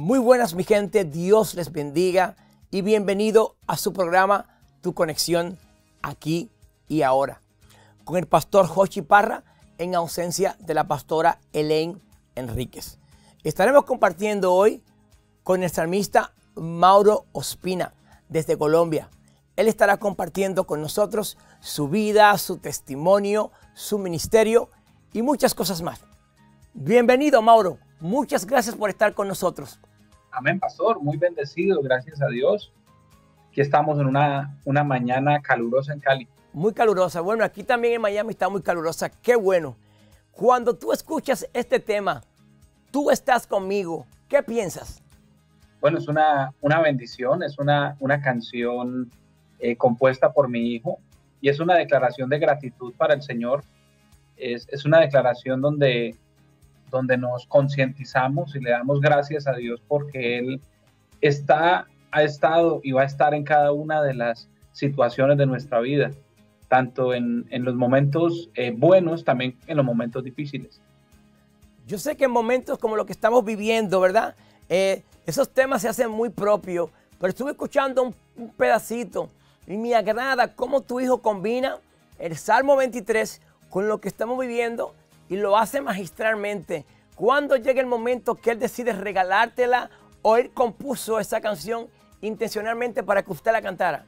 Muy buenas mi gente, Dios les bendiga y bienvenido a su programa Tu Conexión aquí y ahora. Con el pastor Jochi Parra en ausencia de la pastora Elaine Enríquez. Estaremos compartiendo hoy con el salmista Mauro Ospina desde Colombia. Él estará compartiendo con nosotros su vida, su testimonio, su ministerio y muchas cosas más. Bienvenido, Mauro. Muchas gracias por estar con nosotros. Amén, pastor. Muy bendecido, gracias a Dios. Aquí estamos en una, una mañana calurosa en Cali. Muy calurosa. Bueno, aquí también en Miami está muy calurosa. Qué bueno. Cuando tú escuchas este tema, tú estás conmigo. ¿Qué piensas? Bueno, es una, una bendición, es una, una canción eh, compuesta por mi hijo y es una declaración de gratitud para el Señor. Es, es una declaración donde donde nos concientizamos y le damos gracias a Dios porque Él está, ha estado y va a estar en cada una de las situaciones de nuestra vida, tanto en, los momentos eh, buenos, también en los momentos difíciles. Yo sé que en momentos como lo que estamos viviendo, ¿verdad? Eh, esos temas se hacen muy propios, pero estuve escuchando un, un pedacito y me agrada cómo tu hijo combina el Salmo 23 con lo que estamos viviendo y lo hace magistralmente. Cuando llega el momento que él decide regalártela o él compuso esa canción intencionalmente para que usted la cantara?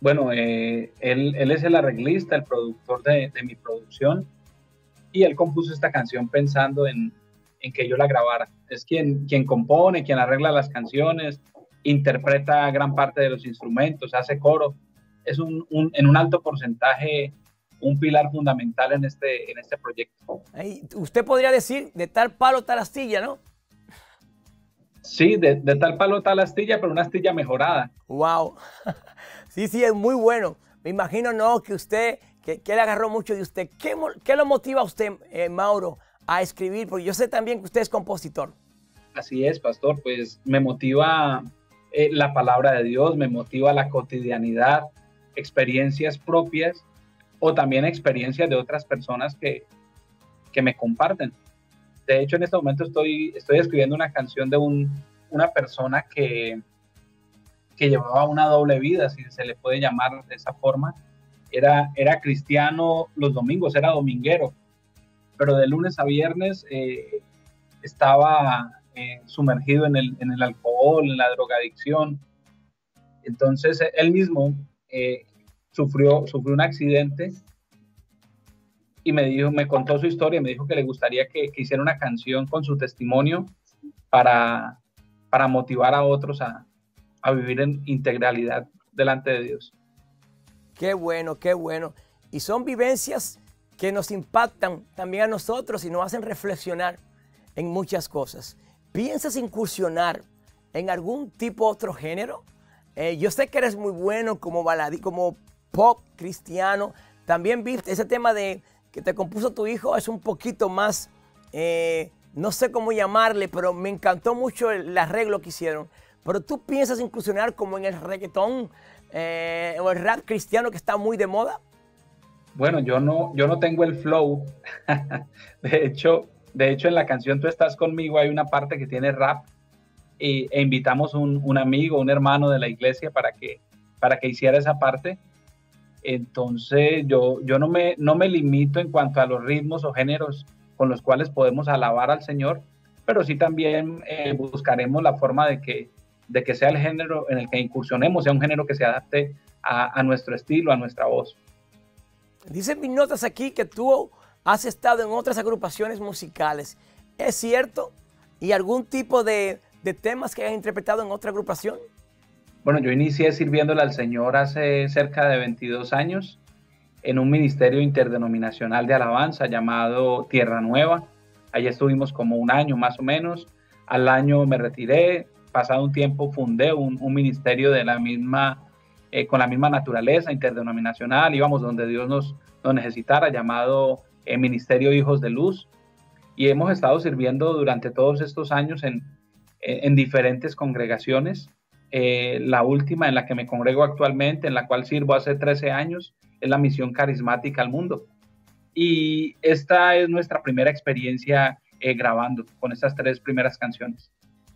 Bueno, eh, él, es el arreglista, el productor de, mi producción y él compuso esta canción pensando en, que yo la grabara. Es quien, quien compone, quien arregla las canciones, interpreta gran parte de los instrumentos, hace coro. Es un, en un alto porcentaje un pilar fundamental en este, en este proyecto. usted podría decir de tal palo tal astilla, ¿no? Sí, de, tal palo tal astilla, pero una astilla mejorada. Wow. Sí, sí, es muy bueno. Me imagino, ¿no? Que usted, que, que le agarró mucho de usted. ¿Qué, qué lo motiva a usted, eh, Mauro, a escribir? Porque yo sé también que usted es compositor. Así es, pastor. Pues me motiva eh, la palabra de Dios, me motiva la cotidianidad, experiencias propias o también experiencias de otras personas que, que me comparten. De hecho, en este momento estoy, estoy escribiendo una canción de un, una persona que, que llevaba una doble vida, si se le puede llamar de esa forma. Era, era cristiano los domingos, era dominguero, pero de lunes a viernes eh, estaba eh, sumergido en el, en el, alcohol, en la drogadicción. Entonces, él mismo eh, sufrió, sufrió un accidente y me dijo, me contó su historia, me dijo que le gustaría que, hiciera una canción con su testimonio para, para motivar a otros a, vivir en integralidad delante de Dios. Qué bueno, qué bueno. Y son vivencias que nos impactan también a nosotros y nos hacen reflexionar en muchas cosas. ¿Piensas incursionar en algún tipo otro género? Eh, yo sé que eres muy bueno como baladí, como pop cristiano. También viste ese tema de que te compuso tu hijo es un poquito más, eh, no sé cómo llamarle, pero me encantó mucho el, arreglo que hicieron. Pero tú piensas incursionar como en el reggaetón eh, o el rap cristiano que está muy de moda. Bueno, yo no, yo no tengo el flow. de hecho, de hecho, en la canción Tú estás conmigo hay una parte que tiene rap e invitamos un, un amigo, un hermano de la iglesia para que, para que hiciera esa parte entonces yo, yo no, me, no me limito en cuanto a los ritmos o géneros con los cuales podemos alabar al Señor, pero sí también eh, buscaremos la forma de que, de que sea el género en el que incursionemos, sea un género que se adapte a, nuestro estilo, a nuestra voz. Dicen mis notas aquí que tú has estado en otras agrupaciones musicales. ¿Es cierto? ¿Y algún tipo de, de temas que has interpretado en otra agrupación? Bueno, yo inicié sirviéndole al Señor hace cerca de 22 años en un ministerio interdenominacional de alabanza llamado Tierra Nueva. Allí estuvimos como un año más o menos. Al año me retiré. Pasado un tiempo fundé un, ministerio de la misma, eh, con la misma naturaleza interdenominacional. Íbamos donde Dios nos, nos necesitara, llamado eh, Ministerio Hijos de Luz. Y hemos estado sirviendo durante todos estos años en, en diferentes congregaciones eh, la última en la que me congrego actualmente, en la cual sirvo hace 13 años, es la misión carismática al mundo. Y esta es nuestra primera experiencia eh, grabando con estas tres primeras canciones.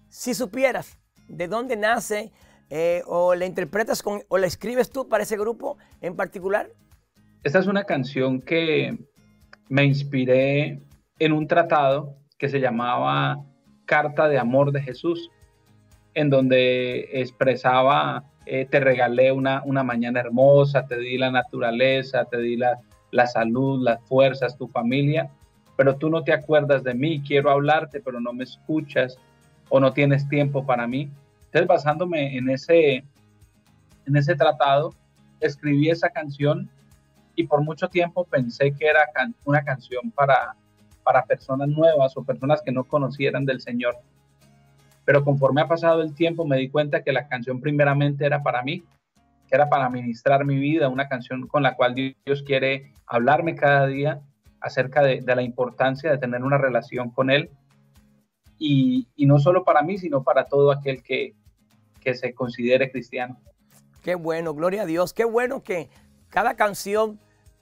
si supieras de dónde nace eh, o la interpretas con, o la escribes tú para ese grupo en particular. Esta es una canción que me inspiré en un tratado que se llamaba Carta de Amor de Jesús, en donde expresaba, eh, te regalé una, una mañana hermosa, te di la naturaleza, te di la, la salud, las fuerzas, tu familia, pero tú no te acuerdas de mí, quiero hablarte, pero no me escuchas o no tienes tiempo para mí. Entonces, basándome en ese, en ese tratado, escribí esa canción y por mucho tiempo pensé que era una canción para, para personas nuevas o personas que no conocieran del Señor. Pero conforme ha pasado el tiempo me di cuenta que la canción primeramente era para mí, que era para ministrar mi vida, una canción con la cual Dios quiere hablarme cada día acerca de, la importancia de tener una relación con Él. Y, no solo para mí, sino para todo aquel que, que se considere cristiano. Qué bueno, gloria a Dios. Qué bueno que cada canción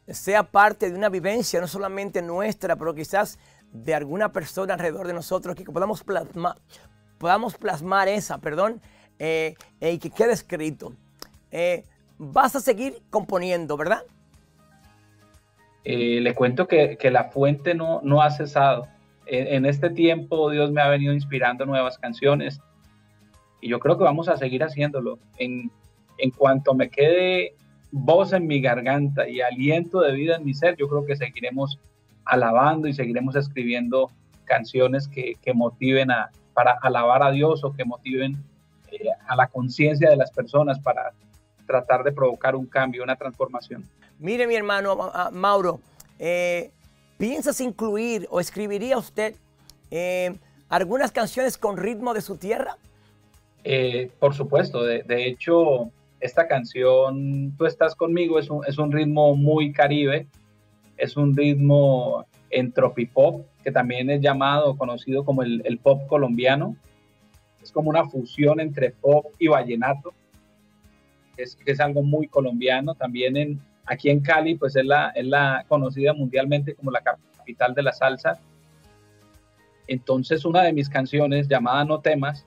sea parte de una vivencia, no solamente nuestra, pero quizás de alguna persona alrededor de nosotros, que podamos plasmar, podamos plasmar esa, perdón, eh, y que quede escrito. Eh, vas a seguir componiendo, ¿verdad? Eh, le cuento que, la fuente no, no ha cesado. En, este tiempo Dios me ha venido inspirando nuevas canciones y yo creo que vamos a seguir haciéndolo. En, en cuanto me quede voz en mi garganta y aliento de vida en mi ser, yo creo que seguiremos alabando y seguiremos escribiendo canciones que, que motiven a, para alabar a Dios o que motiven eh, a la conciencia de las personas para tratar de provocar un cambio, una transformación. Mire mi hermano Mauro, eh, ¿piensas incluir o escribiría usted eh, algunas canciones con ritmo de su tierra? Por supuesto, de, hecho, esta canción, Tú estás conmigo, es un, es un ritmo muy caribe, es un ritmo en tropipop, que también es llamado, conocido como el, el pop colombiano. Es como una fusión entre pop y vallenato. Es, es algo muy colombiano. También en, Aquí en Cali, pues es la, es la conocida mundialmente como la capital de la salsa. Entonces, una de mis canciones llamada No temas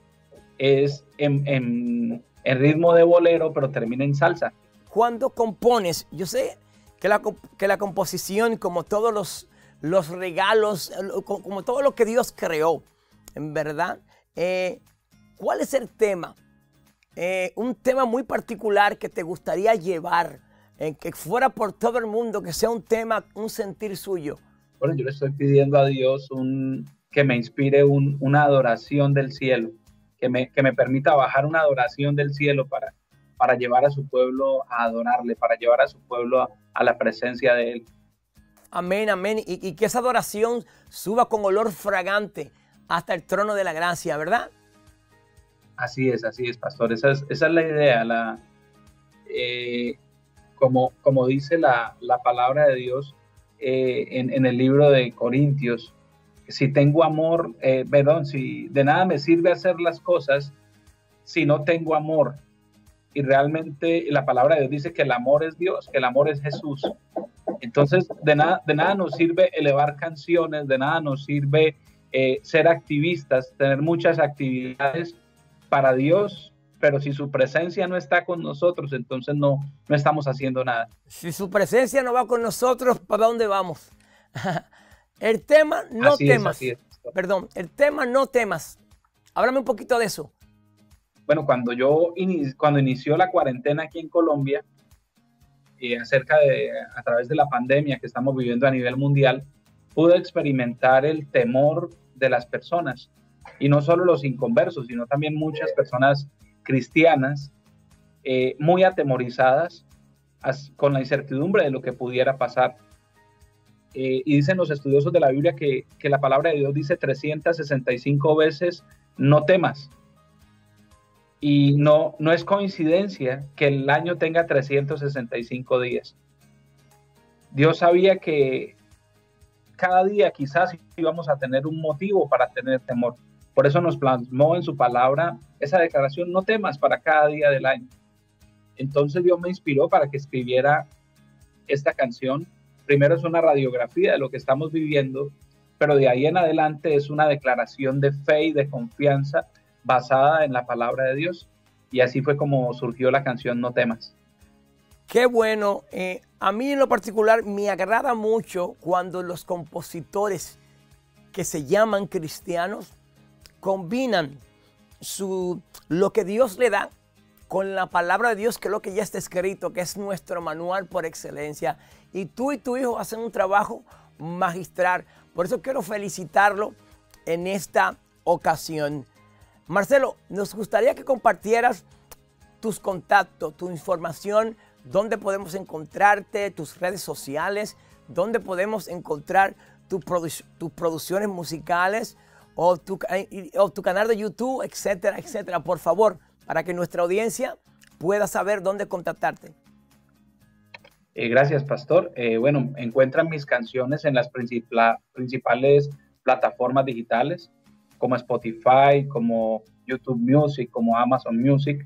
es en, en, ritmo de bolero, pero termina en salsa. Cuando compones, yo sé que la, que la composición, como todos los, los regalos, como todo lo que Dios creó, en verdad, eh, ¿cuál es el tema? Eh, un tema muy particular que te gustaría llevar en que fuera por todo el mundo, que sea un tema, un sentir suyo. Bueno, yo le estoy pidiendo a Dios que me inspire una adoración del cielo, que me, que me permita bajar una adoración del cielo para, para llevar a su pueblo a adorarle, para llevar a su pueblo a, la presencia de Él. Amén, amén. Y, que esa adoración suba con olor fragante hasta el trono de la gracia, ¿verdad? Así es, así es, pastor. Esa es, la idea. La, eh, como, como dice la, palabra de Dios eh, en, el libro de Corintios, si tengo amor, eh, perdón, si de nada me sirve hacer las cosas si no tengo amor. Y realmente la palabra de Dios dice que el amor es Dios, que el amor es Jesús. Entonces, de nada, de nada nos sirve elevar canciones, de nada nos sirve eh, ser activistas, tener muchas actividades para Dios pero si su presencia no está con nosotros, entonces no, no estamos haciendo nada. Si su presencia no va con nosotros, ¿para dónde vamos? el tema no temas. Perdón, el tema no temas. Háblame un poquito de eso. Bueno, cuando yo cuando inició la cuarentena aquí en Colombia, eh, acerca de a través de la pandemia que estamos viviendo a nivel mundial, pude experimentar el temor de las personas y no solo los inconversos, sino también muchas personas cristianas eh, muy atemorizadas con la incertidumbre de lo que pudiera pasar. Eh, y dicen los estudiosos de la Biblia que, que, la palabra de Dios dice 365 veces, no temas. Y no, no es coincidencia que el año tenga 365 días. Dios sabía que cada día quizás íbamos a tener un motivo para tener temor. Por eso nos plasmó en su palabra esa declaración, no temas para cada día del año. Entonces Dios me inspiró para que escribiera esta canción. Primero es una radiografía de lo que estamos viviendo, pero de ahí en adelante es una declaración de fe y de confianza basada en la palabra de Dios. Y así fue como surgió la canción No temas. Qué bueno. Eh, a mí en lo particular me agrada mucho cuando los compositores que se llaman cristianos combinan su, lo que Dios le da con la palabra de Dios, que es lo que ya está escrito, que es nuestro manual por excelencia. Y tú y tu hijo hacen un trabajo magistral. Por eso quiero felicitarlo en esta ocasión. Marcelo, nos gustaría que compartieras tus contactos, tu información dónde podemos encontrarte, tus redes sociales, dónde podemos encontrar tus producciones musicales o tu, eh, o tu canal de YouTube, etcétera, etcétera. Por favor, para que nuestra audiencia pueda saber dónde contactarte. Eh, gracias, Pastor. Eh, bueno, encuentran mis canciones en las principales plataformas digitales como Spotify, como YouTube Music, como Amazon Music.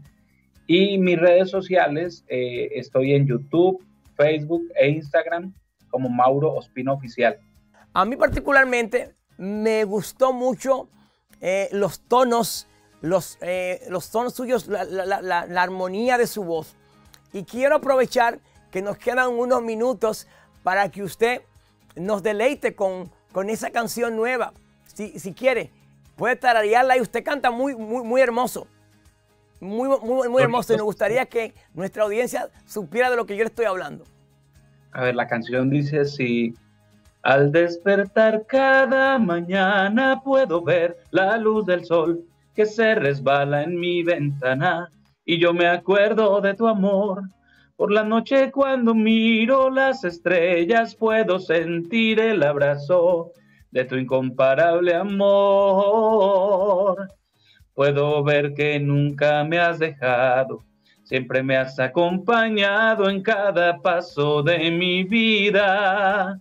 Y mis redes sociales, eh, estoy en YouTube, Facebook e Instagram como Mauro Ospino Oficial. A mí particularmente me gustó mucho eh, los tonos, los, eh, los tonos suyos, la, armonía de su voz. Y quiero aprovechar que nos quedan unos minutos para que usted nos deleite con, con esa canción nueva. Si, si quiere, puede tararearla y usted canta muy, muy, muy hermoso muy, muy, muy hermoso y me gustaría que nuestra audiencia supiera de lo que yo le estoy hablando. A ver, la canción dice así. Al despertar cada mañana puedo ver la luz del sol que se resbala en mi ventana y yo me acuerdo de tu amor. Por la noche cuando miro las estrellas puedo sentir el abrazo de tu incomparable amor. Puedo ver que nunca me has dejado, siempre me has acompañado en cada paso de mi vida.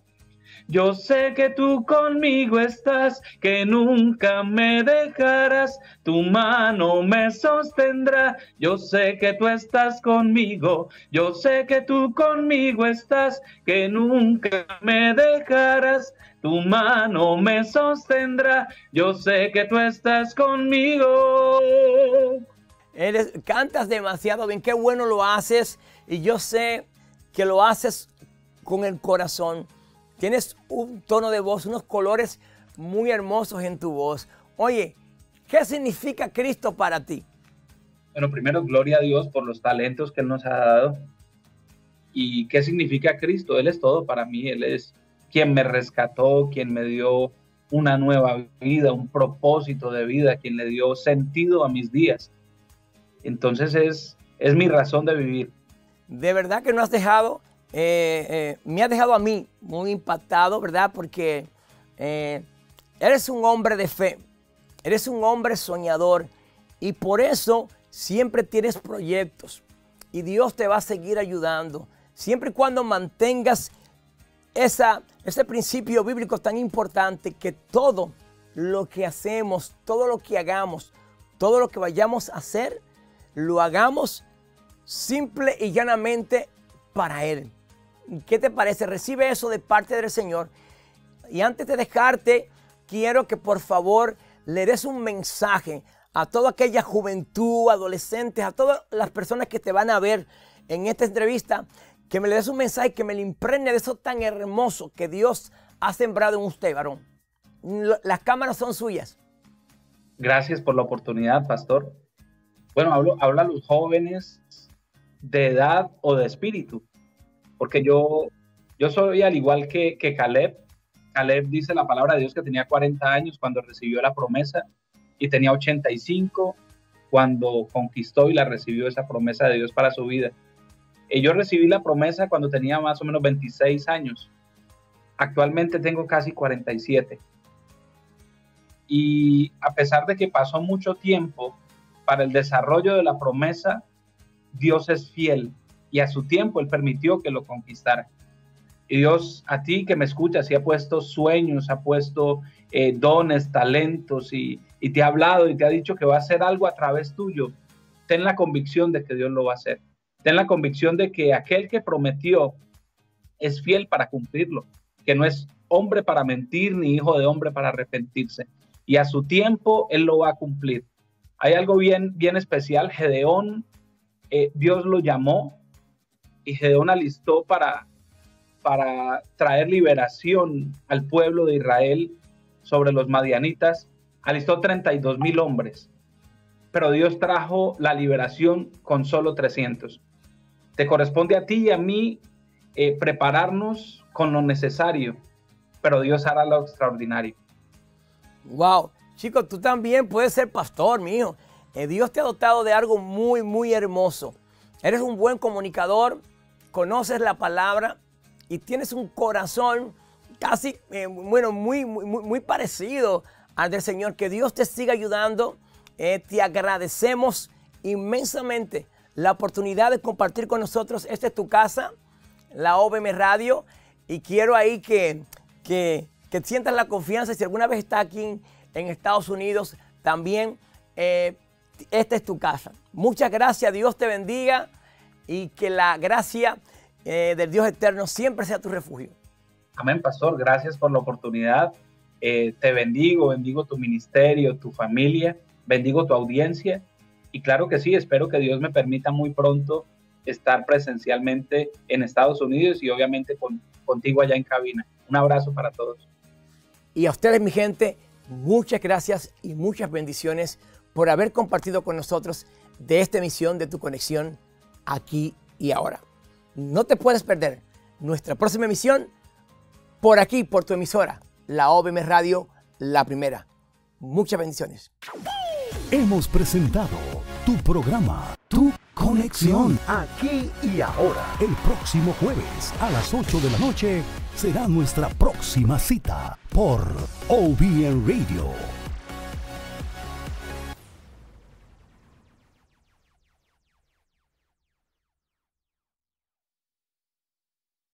Yo sé que tú conmigo estás, que nunca me dejarás, tu mano me sostendrá. Yo sé que tú estás conmigo, yo sé que tú conmigo estás, que nunca me dejarás, tu mano me sostendrá, yo sé que tú estás conmigo. Cantas demasiado bien, qué bueno lo haces y yo sé que lo haces con el corazón. Tienes un tono de voz, unos colores muy hermosos en tu voz. Oye, ¿qué significa Cristo para ti? Bueno, primero, gloria a Dios por los talentos que Él nos ha dado. ¿Y qué significa Cristo? Él es todo para mí. Él es quien me rescató, quien me dio una nueva vida, un propósito de vida, quien le dio sentido a mis días. Entonces es, es mi razón de vivir. De verdad que no has dejado, eh, eh, me has dejado a mí muy impactado, ¿verdad? Porque eh, eres un hombre de fe, eres un hombre soñador y por eso siempre tienes proyectos y Dios te va a seguir ayudando. Siempre y cuando mantengas esa, ese principio bíblico tan importante que todo lo que hacemos, todo lo que hagamos, todo lo que vayamos a hacer, lo hagamos simple y llanamente para Él. ¿Qué te parece? Recibe eso de parte del Señor. Y antes de dejarte, quiero que por favor le des un mensaje a toda aquella juventud, adolescentes, a todas las personas que te van a ver en esta entrevista que me le des un mensaje que me le impregne de eso tan hermoso que Dios ha sembrado en usted, varón. Las cámaras son suyas. Gracias por la oportunidad, pastor. Bueno, hablo, habla a los jóvenes de edad o de espíritu, porque yo, yo soy al igual que, que Caleb. Caleb dice la palabra de Dios que tenía 40 años cuando recibió la promesa y tenía 85 cuando conquistó y la recibió esa promesa de Dios para su vida. Eh, yo recibí la promesa cuando tenía más o menos 26 años. Actualmente tengo casi 47. Y a pesar de que pasó mucho tiempo para el desarrollo de la promesa, Dios es fiel y a su tiempo Él permitió que lo conquistara. Y Dios a ti que me escuchas y ha puesto sueños, ha puesto eh, dones, talentos y, y te ha hablado y te ha dicho que va a hacer algo a través tuyo. Ten la convicción de que Dios lo va a hacer. Ten la convicción de que aquel que prometió es fiel para cumplirlo, que no es hombre para mentir ni hijo de hombre para arrepentirse. Y a su tiempo Él lo va a cumplir. hay algo bien, bien especial. Gedeón, eh, Dios lo llamó y Gedeón alistó para, para traer liberación al pueblo de Israel sobre los madianitas. Alistó 32 mil hombres, pero Dios trajo la liberación con solo 300. Te corresponde a ti y a mí eh, prepararnos con lo necesario, pero Dios hará lo extraordinario. Wow, chicos, tú también puedes ser pastor, mío. Eh, Dios te ha dotado de algo muy, muy hermoso. Eres un buen comunicador, conoces la palabra y tienes un corazón casi, eh, bueno, muy, muy, muy parecido al del Señor. Que Dios te siga ayudando. te agradecemos inmensamente la oportunidad de compartir con nosotros. Esta es tu casa la OBM Radio y quiero ahí que, que, sientas la confianza. Si alguna vez estás aquí en, Estados Unidos, también eh, esta es tu casa. Muchas gracias, Dios te bendiga y que la gracia eh, del Dios eterno siempre sea tu refugio. Amén, pastor. Gracias por la oportunidad. Eh, te bendigo, bendigo tu ministerio, tu familia, bendigo tu audiencia. Y claro que sí, espero que Dios me permita muy pronto estar presencialmente en Estados Unidos y obviamente con, contigo allá en cabina. Un abrazo para todos. Y a ustedes, mi gente, muchas gracias y muchas bendiciones por haber compartido con nosotros de esta emisión de tu conexión aquí y ahora. No te puedes perder nuestra próxima emisión por aquí, por tu emisora, la OBM Radio, la primera. Muchas bendiciones. Hemos presentado tu programa, Tu Conexión, aquí y ahora. El próximo jueves a las 8 de la noche será nuestra próxima cita por OBN Radio